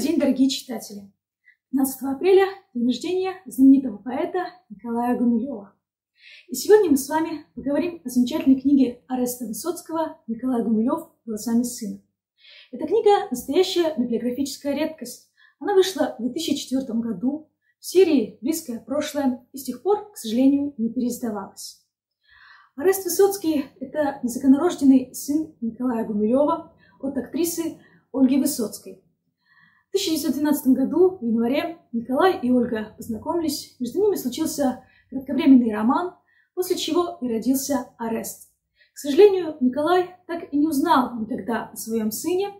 Добрый день, дорогие читатели! 15 апреля – день рождения знаменитого поэта Николая Гумилева. И сегодня мы с вами поговорим о замечательной книге Ареста Высоцкого «Николай Гумилев. Голосами сына». Эта книга – настоящая библиографическая редкость. Она вышла в 2004 году в серии «Близкое прошлое» и с тех пор, к сожалению, не переиздавалась. Арест Высоцкий – это незаконнорожденный сын Николая Гумилева от актрисы Ольги Высоцкой – в 1912 году, в январе, Николай и Ольга познакомились. Между ними случился кратковременный роман, после чего и родился арест. К сожалению, Николай так и не узнал никогда о своем сыне,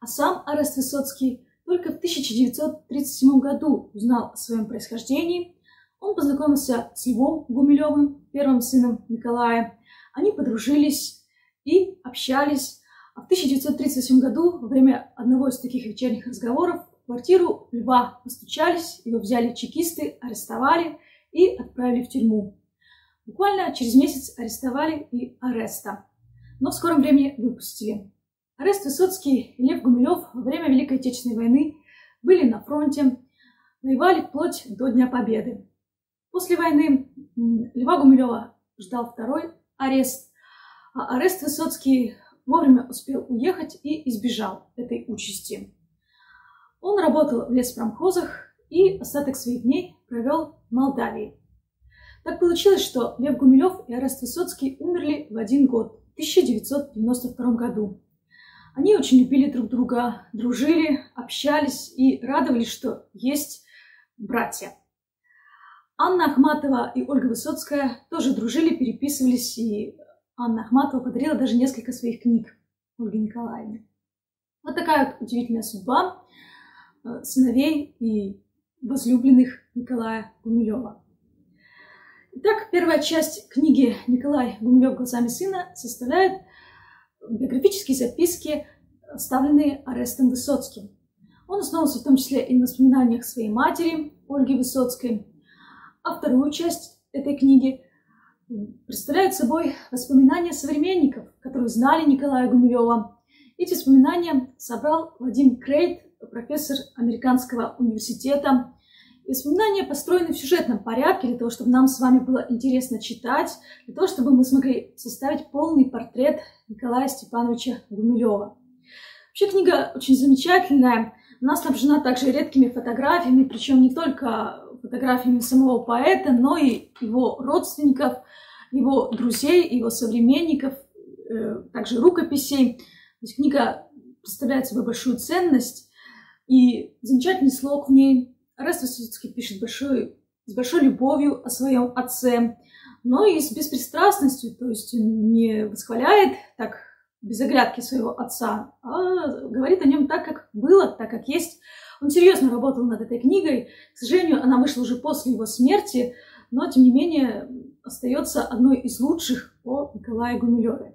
а сам Арест Высоцкий только в 1937 году узнал о своем происхождении. Он познакомился с Львом Гумилевым, первым сыном Николая. Они подружились и общались. А в 1938 году, во время одного из таких вечерних разговоров, в квартиру Льва постучались, его взяли чекисты, арестовали и отправили в тюрьму. Буквально через месяц арестовали и Ареста, но в скором времени выпустили. Арест Высоцкий и Лев Гумилев во время Великой Отечественной войны были на фронте, воевали вплоть до Дня Победы. После войны Льва Гумилева ждал второй арест, а арест Высоцкий вовремя успел уехать и избежал этой участи. Он работал в леспромхозах и остаток своих дней провел в Молдавии. Так получилось, что Лев Гумилев и Арест Высоцкий умерли в один год, в 1992 году. Они очень любили друг друга, дружили, общались и радовались, что есть братья. Анна Ахматова и Ольга Высоцкая тоже дружили, переписывались и Анна Ахматова подарила даже несколько своих книг Ольге Николаевне. Вот такая вот удивительная судьба э, сыновей и возлюбленных Николая Гумилева. Итак, первая часть книги Николай Гумилев глазами сына составляет биографические записки, оставленные Арестом Высоцким. Он основывался в том числе и на воспоминаниях своей матери Ольги Высоцкой. А вторую часть этой книги представляют собой воспоминания современников, которые знали Николая Гумилева. Эти воспоминания собрал Вадим Крейт, профессор Американского университета. И воспоминания построены в сюжетном порядке для того, чтобы нам с вами было интересно читать, для того, чтобы мы смогли составить полный портрет Николая Степановича Гумилева. Вообще книга очень замечательная. Она снабжена также редкими фотографиями, причем не только фотографиями самого поэта, но и его родственников, его друзей, его современников, э, также рукописей. То есть книга представляет собой большую ценность и замечательный слог в ней. Арест Высоцкий пишет большой, с большой любовью о своем отце, но и с беспристрастностью, то есть не восхваляет так без оглядки своего отца, а говорит о нем так, как было, так, как есть. Он серьезно работал над этой книгой. К сожалению, она вышла уже после его смерти, но, тем не менее, остается одной из лучших о Николае Гумилеве.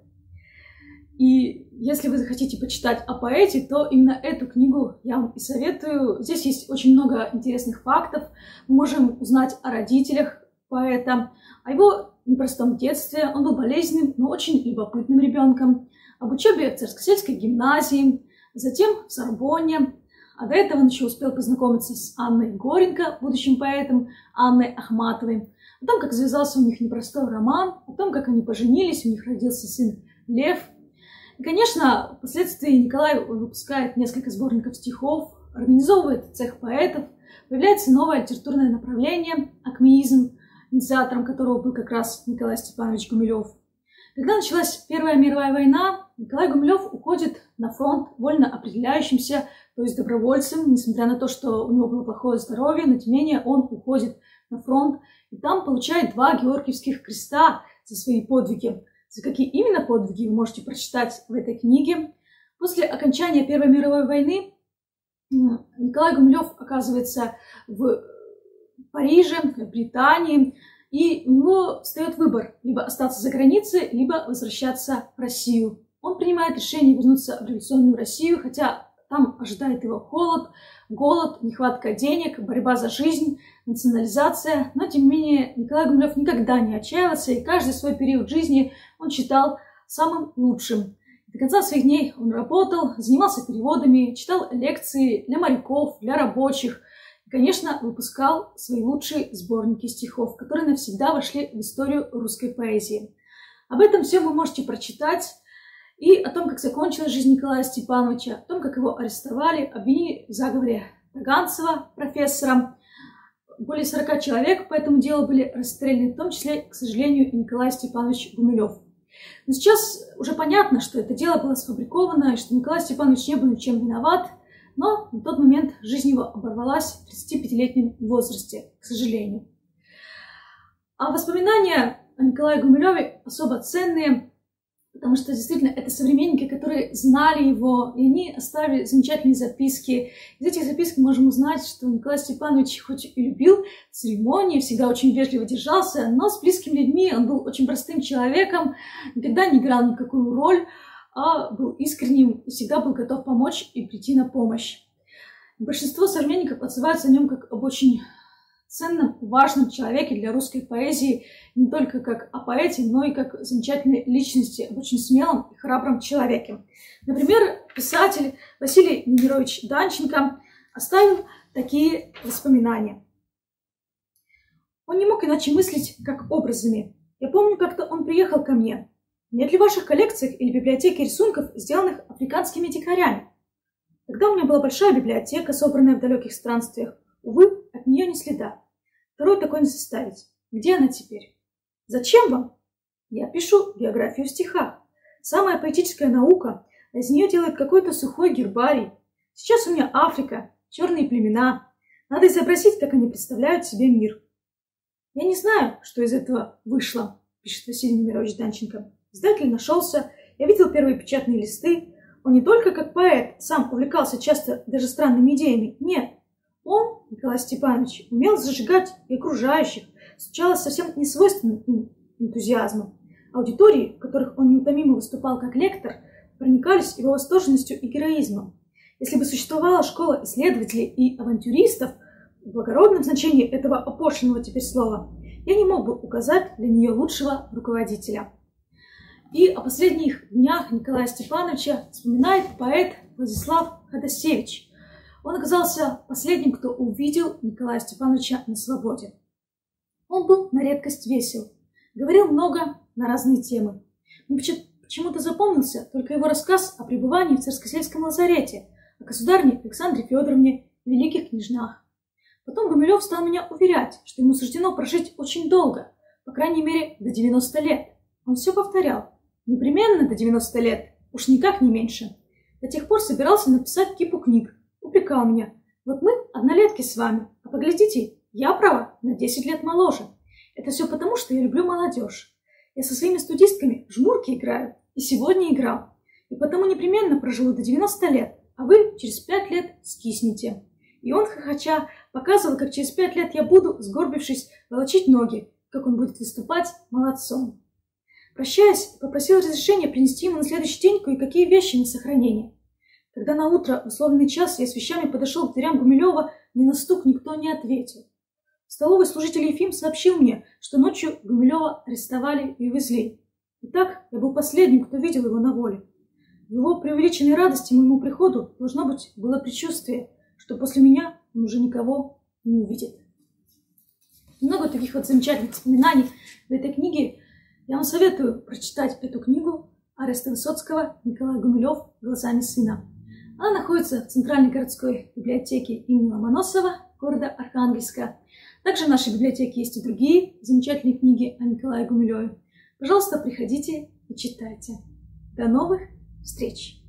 И если вы захотите почитать о поэте, то именно эту книгу я вам и советую. Здесь есть очень много интересных фактов. Мы можем узнать о родителях поэта, о его непростом детстве. Он был болезненным, но очень любопытным ребенком. Об учебе в Царскосельской гимназии, затем в Сорбонне, а до этого он еще успел познакомиться с Анной Горенко, будущим поэтом Анной Ахматовой, о том, как завязался у них непростой роман, о том, как они поженились, у них родился сын Лев. И, конечно, впоследствии Николай выпускает несколько сборников стихов, организовывает цех поэтов, появляется новое литературное направление – акмеизм, инициатором которого был как раз Николай Степанович Гумилев. Когда началась Первая мировая война, Николай Гумилев уходит на фронт вольно определяющимся то есть добровольцем, несмотря на то, что у него было плохое здоровье, но тем не менее он уходит на фронт и там получает два Георгиевских креста за свои подвиги. За какие именно подвиги вы можете прочитать в этой книге. После окончания Первой мировой войны Николай Гумилев оказывается в Париже, в Британии, и у него встает выбор либо остаться за границей, либо возвращаться в Россию. Он принимает решение вернуться в революционную Россию, хотя там ожидает его холод, голод, нехватка денег, борьба за жизнь, национализация. Но, тем не менее, Николай Гумилев никогда не отчаивался, и каждый свой период жизни он считал самым лучшим. До конца своих дней он работал, занимался переводами, читал лекции для моряков, для рабочих. И, конечно, выпускал свои лучшие сборники стихов, которые навсегда вошли в историю русской поэзии. Об этом все вы можете прочитать и о том, как закончилась жизнь Николая Степановича, о том, как его арестовали, обвинили в заговоре Таганцева, профессора. Более 40 человек по этому делу были расстреляны, в том числе, к сожалению, и Николай Степанович Гумилев. Но сейчас уже понятно, что это дело было сфабриковано, и что Николай Степанович не был ничем виноват, но на тот момент жизнь его оборвалась в 35-летнем возрасте, к сожалению. А воспоминания о Николае Гумилеве особо ценные, потому что действительно это современники, которые знали его, и они оставили замечательные записки. Из этих записок мы можем узнать, что Николай Степанович хоть и любил церемонии, всегда очень вежливо держался, но с близкими людьми он был очень простым человеком, никогда не играл никакую роль, а был искренним всегда был готов помочь и прийти на помощь. Большинство современников отзываются о нем как об очень ценном, важном человеке для русской поэзии, не только как о поэте, но и как замечательной личности, очень смелом и храбром человеке. Например, писатель Василий Немирович Данченко оставил такие воспоминания. Он не мог иначе мыслить, как образами. Я помню, как-то он приехал ко мне. Нет ли в ваших коллекциях или библиотеке рисунков, сделанных африканскими дикарями? Тогда у меня была большая библиотека, собранная в далеких странствиях. Увы, от нее ни следа. Второй такой не составить. Где она теперь? Зачем вам? Я пишу биографию в стихах. Самая поэтическая наука, из нее делают какой-то сухой гербарий. Сейчас у меня Африка, черные племена. Надо изобразить, как они представляют себе мир. Я не знаю, что из этого вышло, пишет Василий Немирович Данченко. Издатель нашелся, я видел первые печатные листы. Он не только как поэт сам увлекался часто даже странными идеями. Нет, он, Николай Степанович, умел зажигать и окружающих, случалось совсем несвойственным им энтузиазмом. Аудитории, в которых он неутомимо выступал как лектор, проникались его восторженностью и героизмом. Если бы существовала школа исследователей и авантюристов, в благородном значении этого опошленного теперь слова, я не мог бы указать для нее лучшего руководителя. И о последних днях Николая Степановича вспоминает поэт Владислав Ходосевич – он оказался последним, кто увидел Николая Степановича на свободе. Он был на редкость весел, говорил много на разные темы. Мне почему-то запомнился только его рассказ о пребывании в Царскосельском лазарете, о государне Александре Федоровне великих княжнах. Потом Гумилев стал меня уверять, что ему суждено прожить очень долго, по крайней мере, до 90 лет. Он все повторял. Непременно до 90 лет, уж никак не меньше. До тех пор собирался написать кипу книг, упрекал меня. Вот мы однолетки с вами, а поглядите, я, права, на 10 лет моложе. Это все потому, что я люблю молодежь. Я со своими студистками в жмурки играю, и сегодня играл. И потому непременно проживу до 90 лет, а вы через 5 лет скиснете. И он, хохоча, показывал, как через 5 лет я буду, сгорбившись, волочить ноги, как он будет выступать молодцом. Прощаясь, попросил разрешения принести ему на следующий день кое-какие вещи на сохранение. Когда на утро в условный час я с вещами подошел к дверям Гумилева, ни на стук никто не ответил. Столовый служитель Ефим сообщил мне, что ночью Гумилева арестовали и увезли. Итак, я был последним, кто видел его на воле. В его преувеличенной радости моему приходу, должно быть, было предчувствие, что после меня он уже никого не увидит. Много таких вот замечательных воспоминаний в этой книге. Я вам советую прочитать эту книгу Ареста Высоцкого Николай Гумилев «Глазами сына». Она находится в Центральной городской библиотеке имени Ломоносова города Архангельска. Также в нашей библиотеке есть и другие замечательные книги о Николае Гумилеве. Пожалуйста, приходите и читайте. До новых встреч!